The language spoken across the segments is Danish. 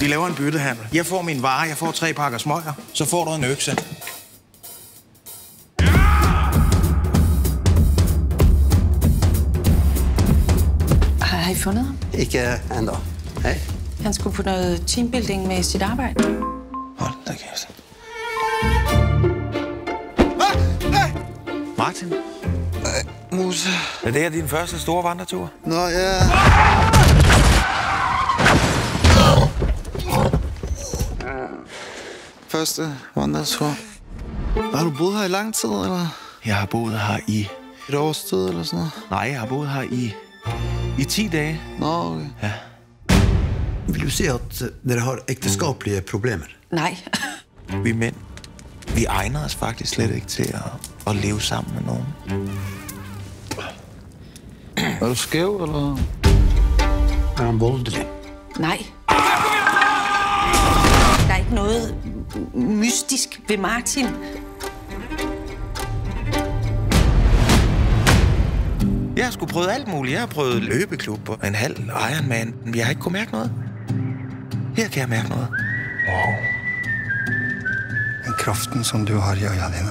Vi laver en byttehandel. Jeg får min vare, jeg får tre pakker smøger, så får du en økse. Har, har I fundet ham? Ikke ennå. Hei. Han skulle på noget teambuilding med sit arbejde. Hold da kæft. Martin, Mose. er det her din første store vandretur? Nå, ja. Første vandretur. Har du boet her i lang tid, eller? Jeg har boet her i... Et års tid, eller sådan noget? Nej, jeg har boet her i... I 10 dage. Nå, okay. Ja. Vil du si at dere har ekteskapelige problemer? Nej. Vi mænd, vi egner os faktisk slet ikke til at, at leve sammen med nogen. Er du skæv, eller? Er han voldelig? Nej. Der er ikke noget mystisk ved Martin. Jeg har sgu prøvet alt muligt. Jeg har prøvet løbeklub og en halv Ironman, men jeg har ikke kunnet mærke noget. Her kan jeg mærke noget. Den kraften som du har i øynene dine,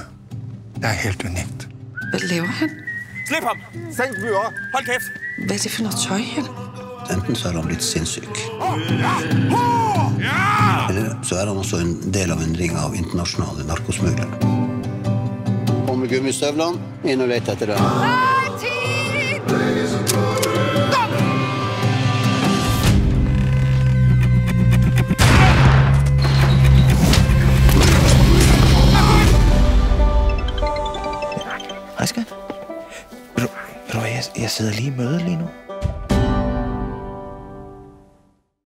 det er helt unikt. Hvad laver han? Slip ham! Sænk byer! Hold kæft! Hvad er det for noget tøj, han? Enten så er han blitt sinnssyk, eller så er han også en del av en ring av internasjonale narkosmuglere. På med gummistøvlene, inn og lete etter det. Hej, skat. Ved du, ved du jeg, jeg sidder lige i møde lige nu.